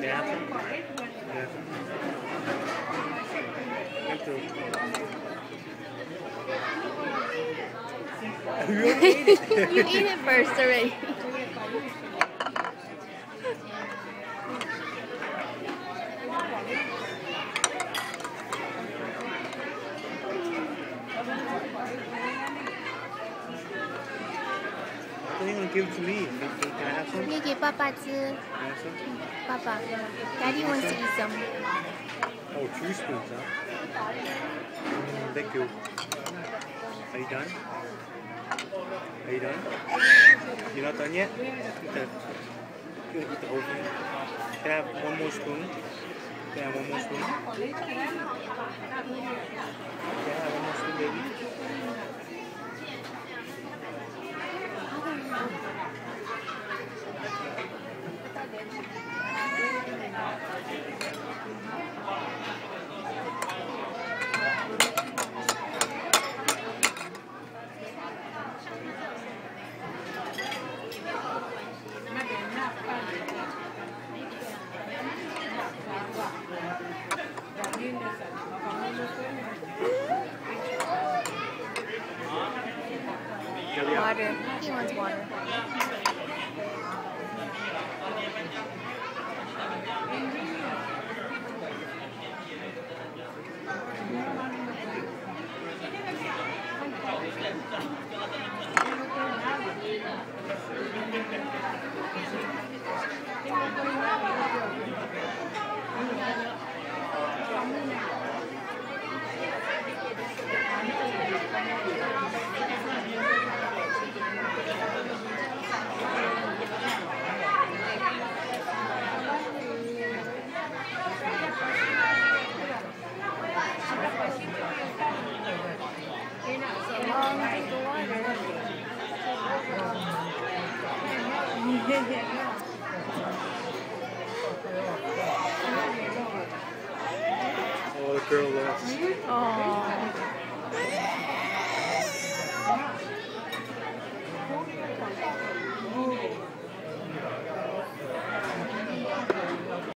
You eat it first already. I think you'll give it to me. Can can I have some? 你给爸爸吃， Can I have some? 爸爸，Daddy wants to eat some. Oh, two spoons, huh? Mm, thank you. Are you done? Are you done? You're not done yet? Eat the, you eat the whole thing. Can I have one more spoon? Can I have one more spoon? Water. He wants water. Oh, the girl left. Oh.